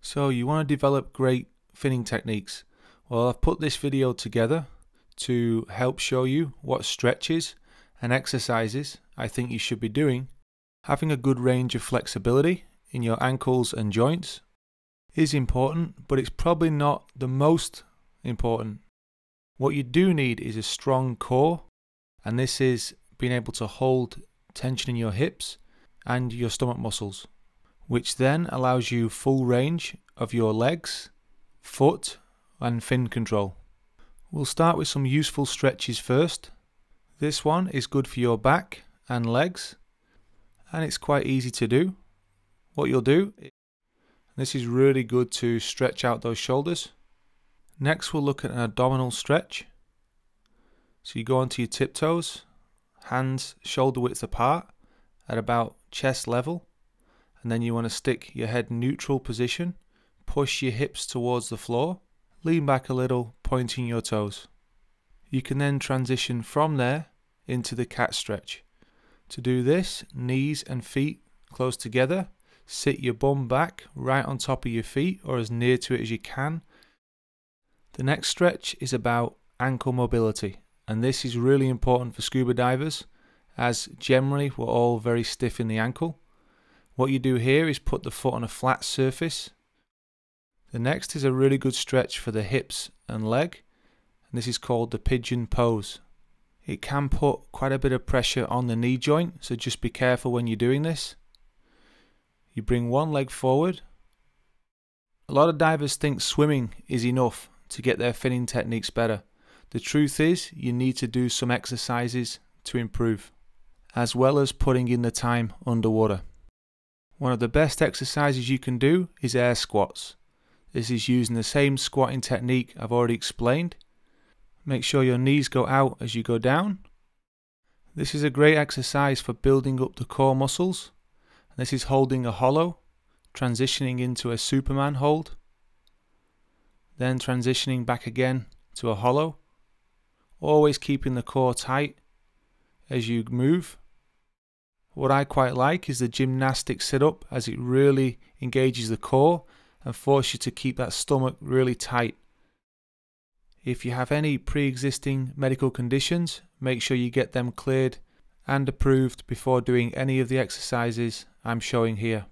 So you want to develop great finning techniques. Well, I've put this video together to help show you what stretches and exercises I think you should be doing. Having a good range of flexibility in your ankles and joints is important, but it's probably not the most important. What you do need is a strong core, and this is being able to hold tension in your hips and your stomach muscles, which then allows you full range of your legs, foot, and fin control. We'll start with some useful stretches first. This one is good for your back and legs, and it's quite easy to do. What you'll do, this is really good to stretch out those shoulders. Next, we'll look at an abdominal stretch. So you go onto your tiptoes, hands shoulder width apart at about chest level, and then you want to stick your head neutral position, push your hips towards the floor, lean back a little, pointing your toes. You can then transition from there into the cat stretch. To do this, knees and feet close together, sit your bum back right on top of your feet or as near to it as you can the next stretch is about ankle mobility, and this is really important for scuba divers as generally we're all very stiff in the ankle. What you do here is put the foot on a flat surface. The next is a really good stretch for the hips and leg, and this is called the pigeon pose. It can put quite a bit of pressure on the knee joint, so just be careful when you're doing this. You bring one leg forward. A lot of divers think swimming is enough to get their finning techniques better. The truth is, you need to do some exercises to improve, as well as putting in the time underwater. One of the best exercises you can do is air squats. This is using the same squatting technique I've already explained. Make sure your knees go out as you go down. This is a great exercise for building up the core muscles. This is holding a hollow, transitioning into a Superman hold then transitioning back again to a hollow, always keeping the core tight as you move. What I quite like is the gymnastic sit up as it really engages the core and forces you to keep that stomach really tight. If you have any pre existing medical conditions, make sure you get them cleared and approved before doing any of the exercises I'm showing here.